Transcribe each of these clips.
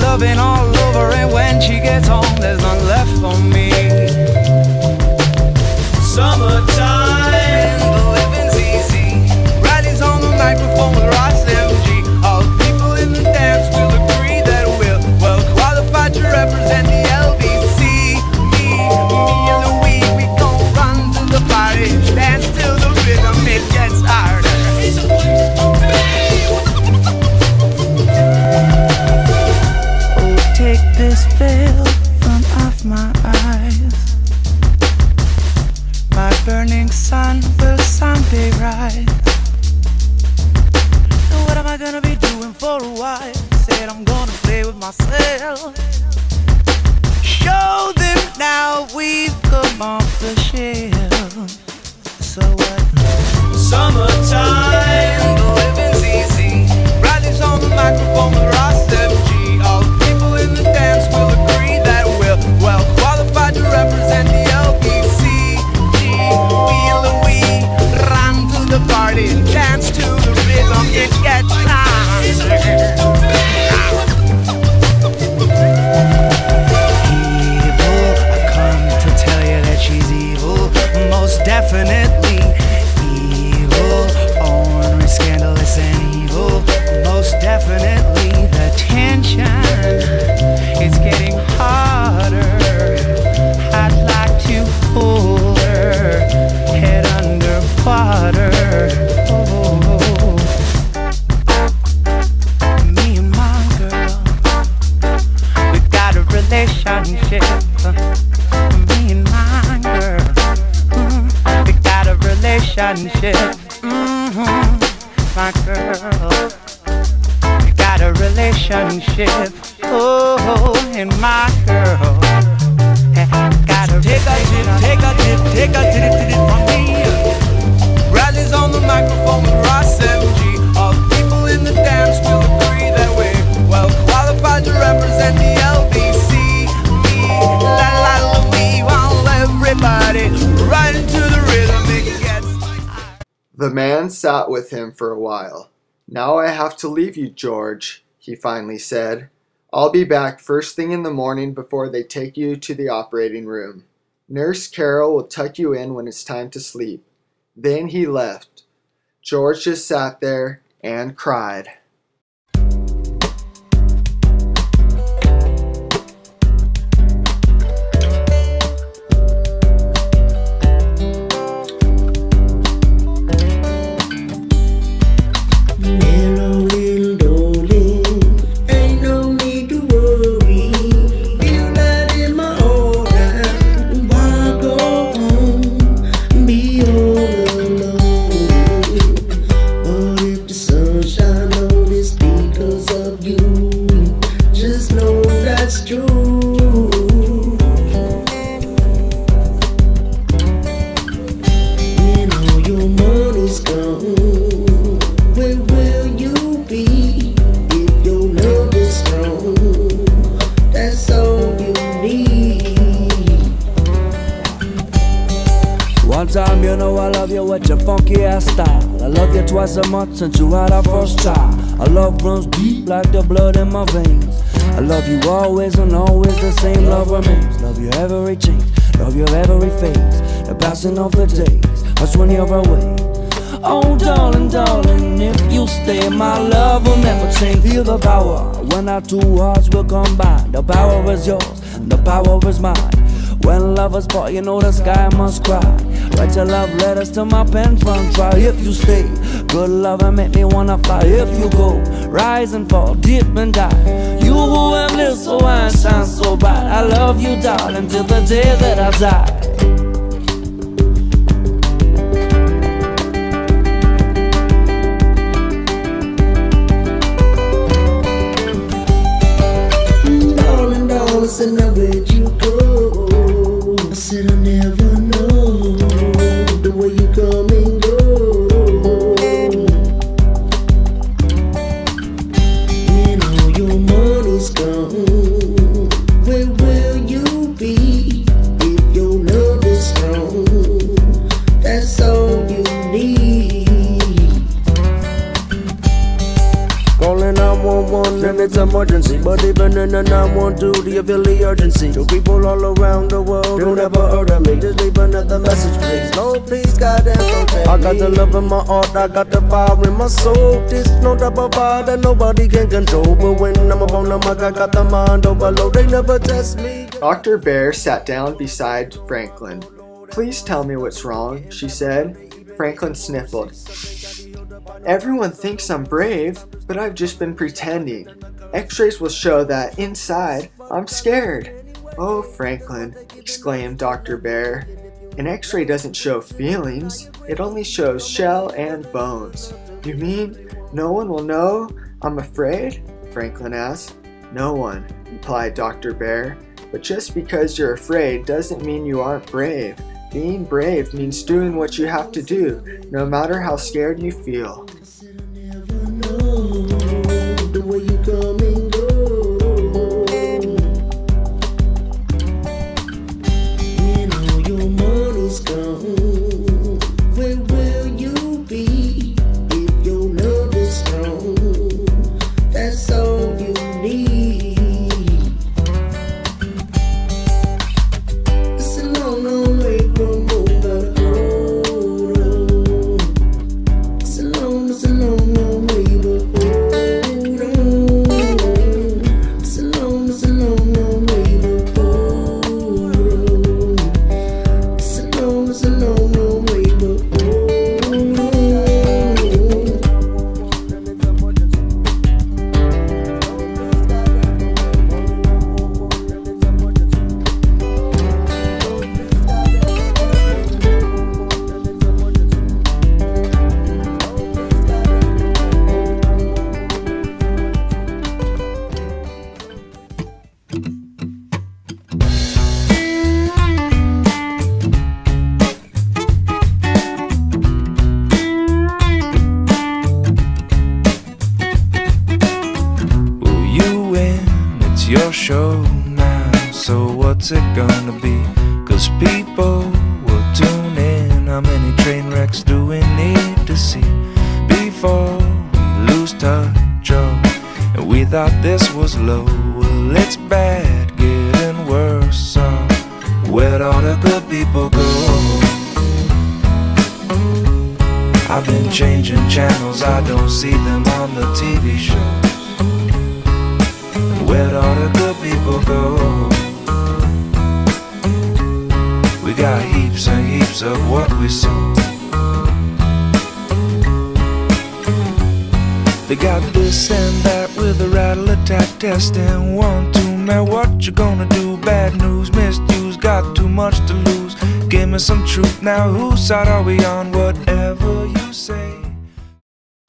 loving all over And when she gets home, there's none left for me. Summertime. summertime. shiny shelter for me and my girl. Mm, we got a relationship. Sat with him for a while. Now I have to leave you, George, he finally said. I'll be back first thing in the morning before they take you to the operating room. Nurse Carol will tuck you in when it's time to sleep. Then he left. George just sat there and cried. Twice a month since you had our first child. Our love runs deep like the blood in my veins. I love you always and always the same love remains. Love you every change, love you every phase. The passing of the days, us when you're away. Oh, darling, darling, if you stay, my love will never change. Feel the power when our two hearts will combine. The power is yours, and the power is mine. When lovers part, you know the sky must cry. Write your love letters to my pen from try if you stay. Good love and make me wanna fly if you go. Rise and fall, dip and die. You who have lived so and shine so bright. I love you, darling, till the day that I die. and I where'd you go? It's emergency. But even in the 912, do you feel the urgency? To people all around the world who never heard of me. Just leave another message, please. No, please, goddamn, don't I got the love in my heart, I got the fire in my soul. This no type of fire that nobody can control. But when I'm up on the mic, I got the mind overload. They never test me. Dr. Bear sat down beside Franklin. Please tell me what's wrong, she said. Franklin sniffled. Everyone thinks I'm brave, but I've just been pretending. X rays will show that inside I'm scared. Oh, Franklin, exclaimed Dr. Bear. An x ray doesn't show feelings, it only shows shell and bones. You mean no one will know I'm afraid? Franklin asked. No one, replied Dr. Bear. But just because you're afraid doesn't mean you aren't brave. Being brave means doing what you have to do, no matter how scared you feel. What's it gonna be? Cause people will tune in. How many train wrecks do we need to see before we lose touch? Oh, and we thought this was low. Well, it's bad, getting worse. So where'd all the good people go? I've been changing channels, I don't see them on the TV shows. Where'd all the good people go? Got heaps and heaps of what we sow. They got this and that with a rattle attack testing. One, two, man, what you gonna do? Bad news, misuse, got too much to lose. Give me some truth now. Whose side are we on? Whatever you say.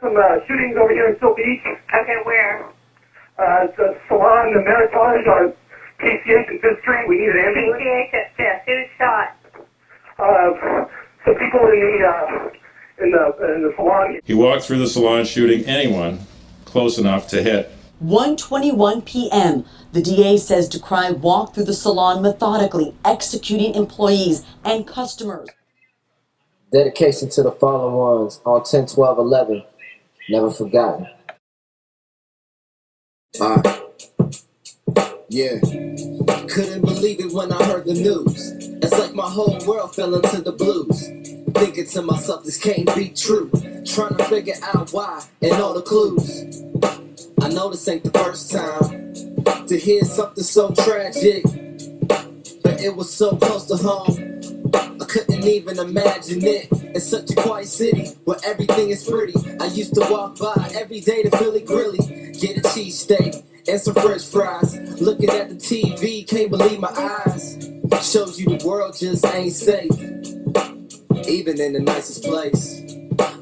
Some uh, shootings over here in Seal Beach. Okay, where? Uh, the salon, the Meritage on PCH and Fifth Street. We need an ambulance. PCH at Fifth. Who's shot? Uh, some people in the uh, in the in the salon. He walked through the salon shooting anyone close enough to hit. 1:21 p.m. The DA says Dekraai walked through the salon methodically, executing employees and customers. Dedication to the fallen ones on 10 12 11. Never forgotten. Alright. Yeah. Couldn't believe it when I heard the news. It's like my whole world fell into the blues. Thinking to myself, this can't be true. Trying to figure out why and all the clues. I know this ain't the first time to hear something so tragic. But it was so close to home. I couldn't even imagine it. In such a quiet city where everything is pretty. I used to walk by every day to Philly Grilly, get a cheesesteak and some french fries. Looking at the TV, can't believe my eyes. Shows you the world just ain't safe, even in the nicest place.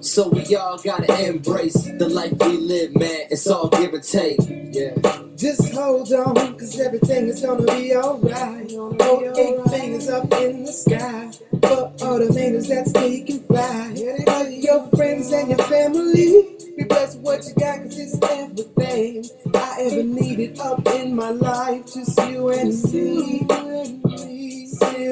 So we all gotta embrace the life we live, man. It's all give and take. Yeah. Just hold on, cause everything is gonna be alright. Hold eight fingers up in the sky. For all the haters that stick and fly. For your friends and your family. Be blessed with what you got, cause it's everything I ever needed up in my life. Just you and me.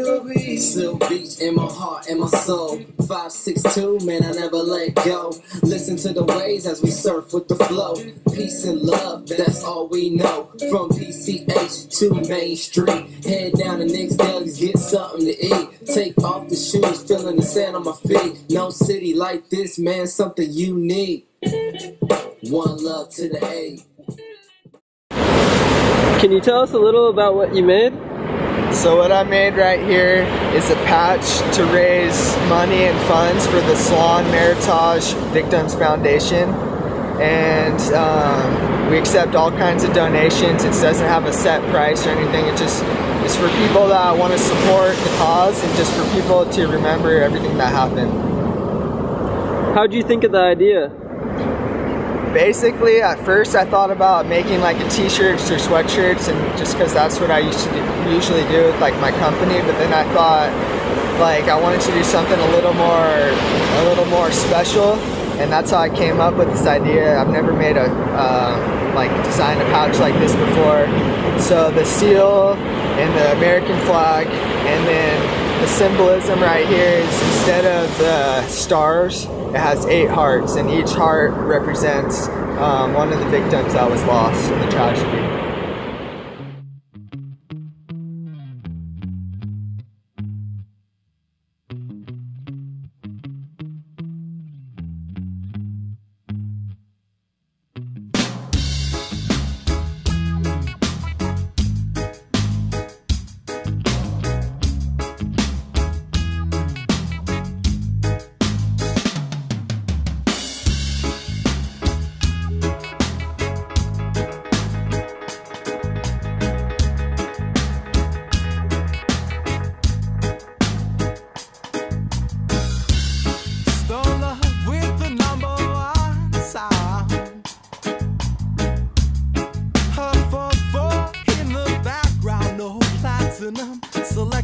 Be. Still beach in my heart and my soul. 562, man, I never let go. Listen to the waves as we surf with the flow. Peace and love, that's all we know. From PCH to Main Street. Head down to Nick's Deli's, get something to eat. Take off the shoes, feeling the sand on my feet. No city like this, man, something unique. One love to the A. Can you tell us a little about what you made? So what I made right here is a patch to raise money and funds for the Salon Meritage Victims Foundation. And um, we accept all kinds of donations. It doesn't have a set price or anything. It just is for people that want to support the cause and just for people to remember everything that happened. How'd you think of the idea? Basically, at first I thought about making like a t-shirts or sweatshirts and just because that's what I used to do, usually do with like my company, but then I thought like I wanted to do something a little more a little more special and that's how I came up with this idea. I've never made a uh, like designed a pouch like this before. So the seal and the American flag and then the symbolism right here is instead of the stars, it has eight hearts, and each heart represents um, one of the victims that was lost in the tragedy.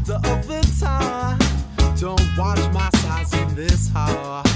Of the time. Don't watch my size in this hour.